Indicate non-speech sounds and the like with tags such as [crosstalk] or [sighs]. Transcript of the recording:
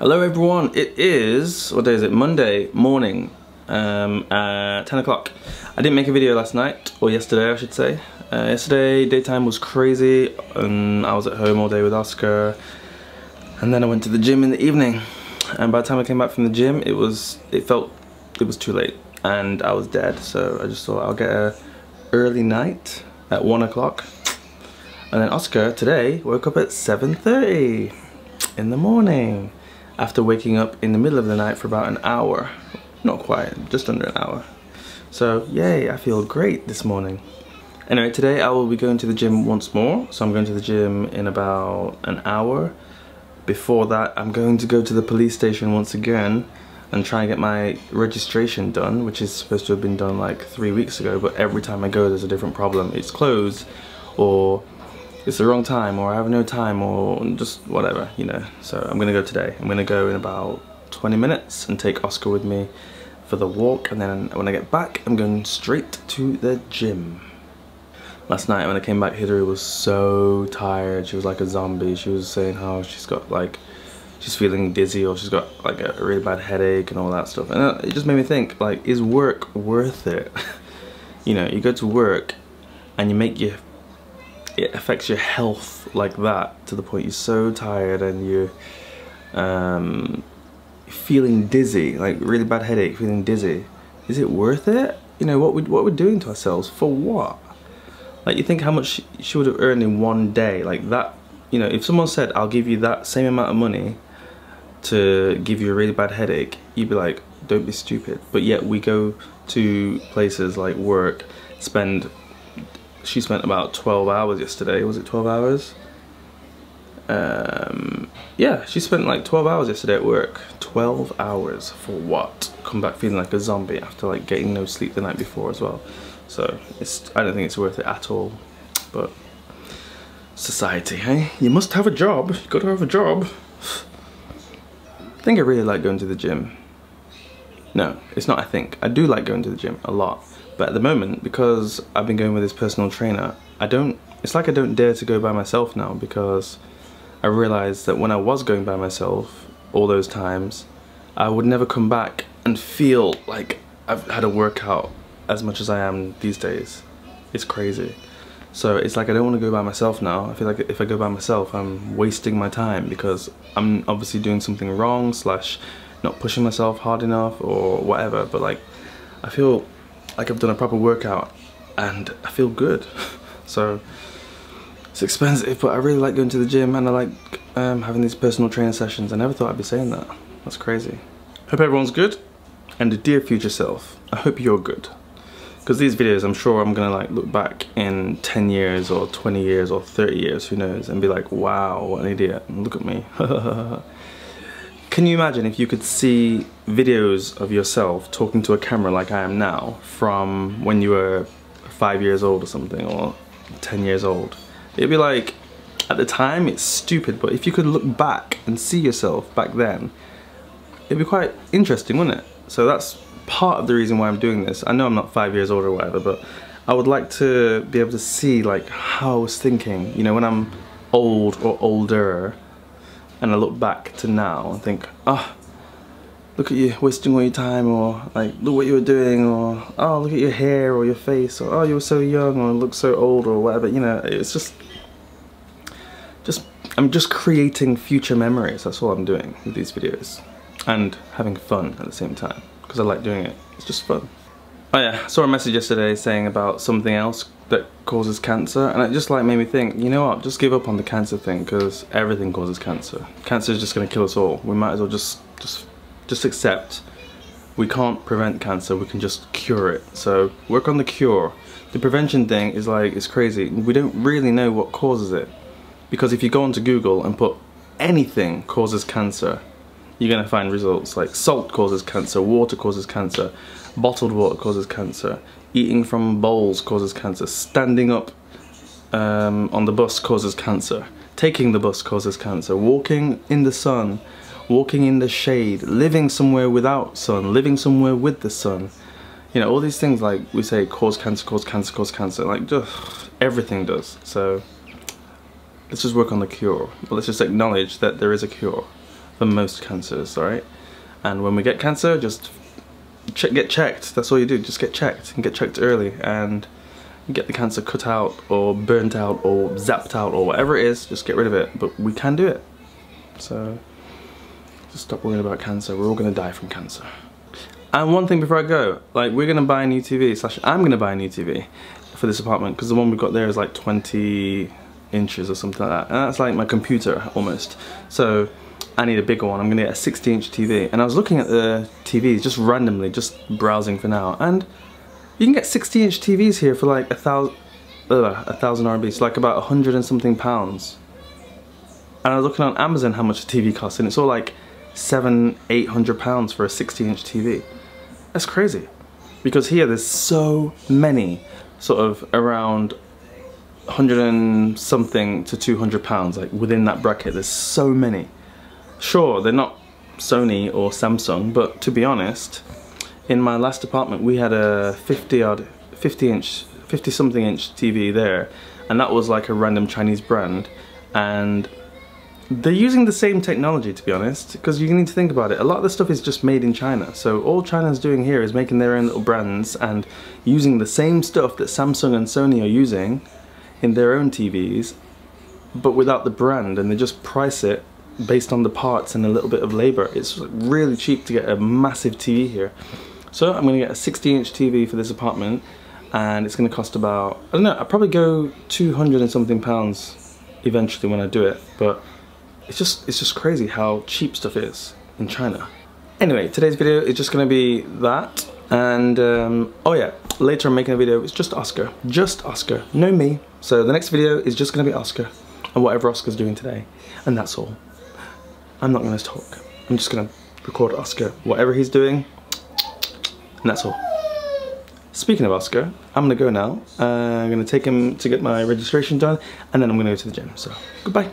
Hello everyone, it is, what day is it, Monday morning, um, at 10 o'clock. I didn't make a video last night, or yesterday I should say. Uh, yesterday, daytime was crazy, and I was at home all day with Oscar, and then I went to the gym in the evening. And by the time I came back from the gym, it was, it felt, it was too late, and I was dead, so I just thought I'll get a early night at 1 o'clock. And then Oscar, today, woke up at 7.30 in the morning after waking up in the middle of the night for about an hour. Not quite, just under an hour. So yay, I feel great this morning. Anyway, today I will be going to the gym once more. So I'm going to the gym in about an hour. Before that, I'm going to go to the police station once again and try and get my registration done, which is supposed to have been done like three weeks ago, but every time I go there's a different problem. It's closed or it's the wrong time or I have no time or just whatever, you know. So I'm gonna go today. I'm gonna go in about 20 minutes and take Oscar with me for the walk and then when I get back I'm going straight to the gym. Last night when I came back Hillary was so tired, she was like a zombie. She was saying how she's got like, she's feeling dizzy or she's got like a really bad headache and all that stuff. And uh, it just made me think like, is work worth it? [laughs] you know, you go to work and you make your it affects your health like that to the point you're so tired and you're um, feeling dizzy, like really bad headache, feeling dizzy. Is it worth it? You know, what, we, what we're doing to ourselves, for what? Like you think how much she would have earned in one day, like that, you know, if someone said, I'll give you that same amount of money to give you a really bad headache, you'd be like, don't be stupid. But yet we go to places like work, spend she spent about 12 hours yesterday. Was it 12 hours? Um, yeah, she spent like 12 hours yesterday at work. 12 hours for what? Come back feeling like a zombie after like getting no sleep the night before as well. So it's I don't think it's worth it at all. But society, hey? You must have a job. You gotta have a job. [sighs] I think I really like going to the gym. No, it's not I think. I do like going to the gym a lot. But at the moment, because I've been going with this personal trainer, I don't, it's like I don't dare to go by myself now because I realized that when I was going by myself all those times, I would never come back and feel like I've had a workout as much as I am these days. It's crazy. So it's like I don't want to go by myself now. I feel like if I go by myself, I'm wasting my time because I'm obviously doing something wrong slash not pushing myself hard enough or whatever. But like, I feel like I've done a proper workout and I feel good. [laughs] so it's expensive, but I really like going to the gym and I like um, having these personal training sessions. I never thought I'd be saying that. That's crazy. Hope everyone's good. And dear future self, I hope you're good. Because these videos, I'm sure I'm gonna like look back in 10 years or 20 years or 30 years, who knows, and be like, wow, what an idiot, look at me. [laughs] Can you imagine if you could see videos of yourself talking to a camera like I am now from when you were five years old or something or 10 years old? It'd be like, at the time it's stupid, but if you could look back and see yourself back then, it'd be quite interesting, wouldn't it? So that's part of the reason why I'm doing this. I know I'm not five years old or whatever, but I would like to be able to see like how I was thinking, you know, when I'm old or older, and I look back to now and think, ah, oh, look at you wasting all your time or like look what you were doing or oh look at your hair or your face or oh you were so young or look so old or whatever you know it's just just I'm just creating future memories. That's all I'm doing with these videos and having fun at the same time because I like doing it. It's just fun. Oh yeah. I saw a message yesterday saying about something else that causes cancer and it just like made me think you know what just give up on the cancer thing because everything causes cancer. Cancer is just going to kill us all. We might as well just just just accept. We can't prevent cancer we can just cure it. So work on the cure. The prevention thing is like it's crazy. We don't really know what causes it because if you go onto google and put anything causes cancer you're going to find results like salt causes cancer water causes cancer bottled water causes cancer eating from bowls causes cancer, standing up um, on the bus causes cancer, taking the bus causes cancer, walking in the sun, walking in the shade, living somewhere without sun, living somewhere with the sun. You know, all these things like we say cause cancer, cause cancer, cause cancer, like just everything does. So let's just work on the cure. Let's just acknowledge that there is a cure for most cancers, alright? And when we get cancer, just check, get checked. That's all you do, just get checked and get checked early and get the cancer cut out or burnt out or zapped out or whatever it is, just get rid of it. But we can do it. So just stop worrying about cancer. We're all gonna die from cancer. And one thing before I go, like we're gonna buy a new TV, slash I'm gonna buy a new TV for this apartment because the one we've got there is like 20 inches or something like that. And that's like my computer almost. So I need a bigger one. I'm gonna get a 60 inch TV. And I was looking at the TVs just randomly, just browsing for now. And you can get 60 inch TVs here for like a thousand, a thousand RMB, so like about a hundred and something pounds. And I was looking on Amazon how much a TV costs and it's all like seven, eight hundred pounds for a 60 inch TV. That's crazy. Because here there's so many sort of around 100 and something to 200 pounds like within that bracket there's so many sure they're not Sony or Samsung but to be honest in my last apartment we had a 50 odd 50 inch 50 something inch TV there and that was like a random Chinese brand. And they're using the same technology to be honest because you need to think about it. A lot of the stuff is just made in China. So all China's doing here is making their own little brands and using the same stuff that Samsung and Sony are using in their own TVs, but without the brand, and they just price it based on the parts and a little bit of labor. It's really cheap to get a massive TV here. So I'm gonna get a 60 inch TV for this apartment and it's gonna cost about, I don't know, I'll probably go 200 and something pounds eventually when I do it, but it's just, it's just crazy how cheap stuff is in China. Anyway, today's video is just gonna be that. And, um, oh yeah, later I'm making a video, it's just Oscar. Just Oscar, no me. So the next video is just gonna be Oscar and whatever Oscar's doing today. And that's all. I'm not gonna talk. I'm just gonna record Oscar, whatever he's doing, and that's all. Speaking of Oscar, I'm gonna go now. Uh, I'm gonna take him to get my registration done, and then I'm gonna go to the gym, so goodbye.